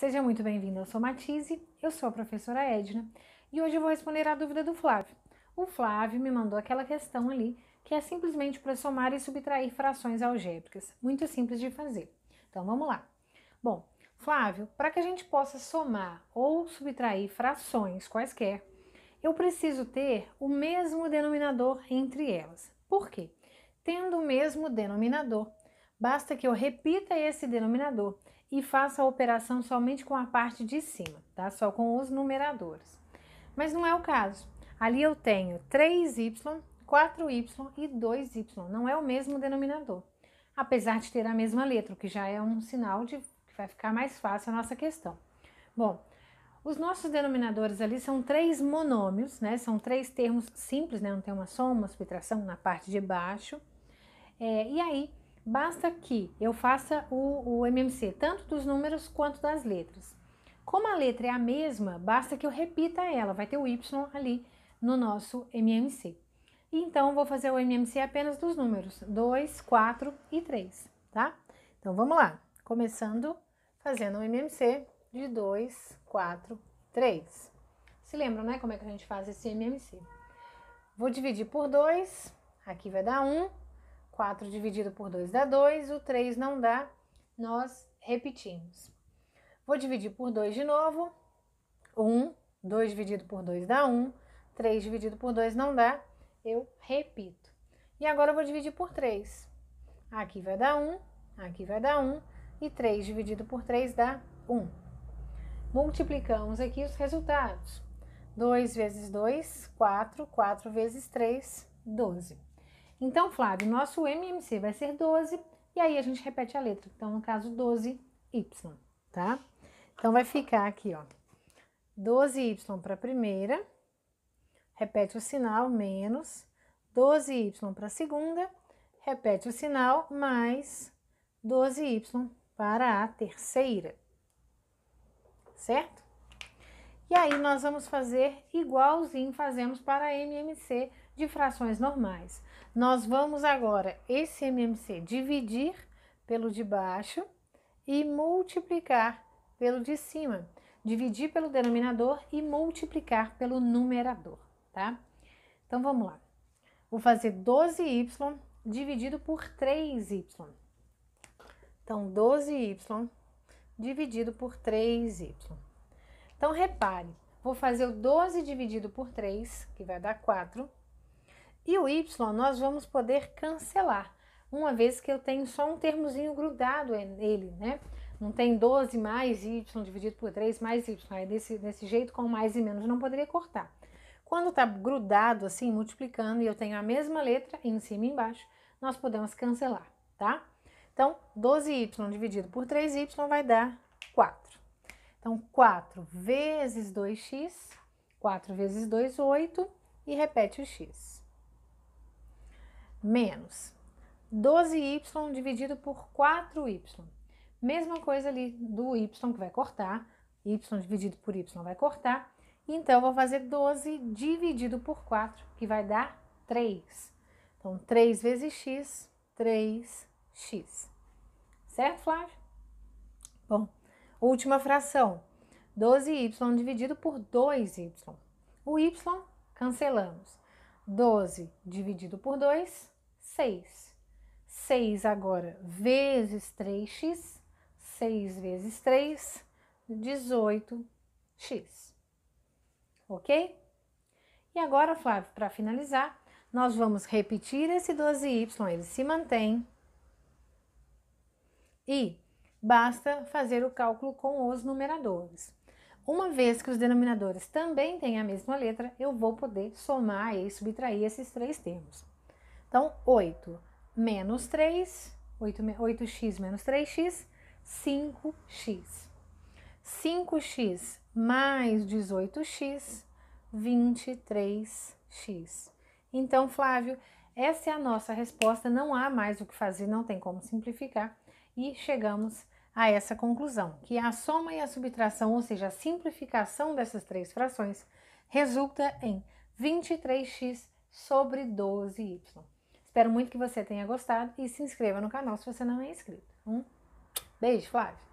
Seja muito bem-vindo, eu sou Matise, eu sou a professora Edna e hoje eu vou responder a dúvida do Flávio. O Flávio me mandou aquela questão ali que é simplesmente para somar e subtrair frações algébricas, muito simples de fazer. Então vamos lá. Bom, Flávio, para que a gente possa somar ou subtrair frações quaisquer, eu preciso ter o mesmo denominador entre elas. Por quê? Tendo o mesmo denominador, basta que eu repita esse denominador e faça a operação somente com a parte de cima, tá? Só com os numeradores. Mas não é o caso. Ali eu tenho 3y, 4y e 2y. Não é o mesmo denominador. Apesar de ter a mesma letra, o que já é um sinal de que vai ficar mais fácil a nossa questão. Bom, os nossos denominadores ali são três monômios, né? São três termos simples, né? Não tem uma soma, uma subtração na parte de baixo. É, e aí, Basta que eu faça o, o MMC tanto dos números quanto das letras. Como a letra é a mesma, basta que eu repita ela, vai ter o Y ali no nosso MMC. Então, vou fazer o MMC apenas dos números 2, 4 e 3, tá? Então, vamos lá. Começando fazendo o MMC de 2, 4, 3. Se lembram, né, como é que a gente faz esse MMC? Vou dividir por 2, aqui vai dar 1, 4 dividido por 2 dá 2, o 3 não dá, nós repetimos. Vou dividir por 2 de novo, 1, 2 dividido por 2 dá 1, 3 dividido por 2 não dá, eu repito. E agora eu vou dividir por 3. Aqui vai dar 1, aqui vai dar 1, e 3 dividido por 3 dá 1. Multiplicamos aqui os resultados. 2 vezes 2, 4, 4 vezes 3, 12. Então, Flávio, nosso MMC vai ser 12 e aí a gente repete a letra. Então, no caso, 12Y, tá? Então, vai ficar aqui, ó, 12Y para a primeira, repete o sinal, menos, 12Y para a segunda, repete o sinal, mais 12Y para a terceira, certo? E aí, nós vamos fazer igualzinho fazemos para MMC de frações normais. Nós vamos agora, esse MMC, dividir pelo de baixo e multiplicar pelo de cima. Dividir pelo denominador e multiplicar pelo numerador, tá? Então, vamos lá. Vou fazer 12y dividido por 3y. Então, 12y dividido por 3y. Então, repare, vou fazer o 12 dividido por 3, que vai dar 4, e o y nós vamos poder cancelar, uma vez que eu tenho só um termozinho grudado nele, né? Não tem 12 mais y dividido por 3 mais y. Aí desse, desse jeito, com mais e menos, não poderia cortar. Quando tá grudado assim, multiplicando, e eu tenho a mesma letra em cima e embaixo, nós podemos cancelar, tá? Então, 12y dividido por 3y vai dar 4. Então, 4 vezes 2x, 4 vezes 2, 8, e repete o x menos 12y dividido por 4y. Mesma coisa ali do y que vai cortar, y dividido por y vai cortar. Então, vou fazer 12 dividido por 4, que vai dar 3. Então, 3 vezes x, 3x. Certo, Flávio? Bom, última fração. 12y dividido por 2y. O y cancelamos. 12 dividido por 2, 6. 6 agora vezes 3x, 6 vezes 3, 18x. Ok? E agora, Flávio, para finalizar, nós vamos repetir esse 12y, ele se mantém. E basta fazer o cálculo com os numeradores. Uma vez que os denominadores também têm a mesma letra, eu vou poder somar e subtrair esses três termos. Então, 8 menos 3, 8, 8x menos 3x, 5x. 5x mais 18x, 23x. Então, Flávio, essa é a nossa resposta, não há mais o que fazer, não tem como simplificar. E chegamos a essa conclusão, que a soma e a subtração, ou seja, a simplificação dessas três frações, resulta em 23x sobre 12y. Espero muito que você tenha gostado e se inscreva no canal se você não é inscrito. Um beijo, Flávio!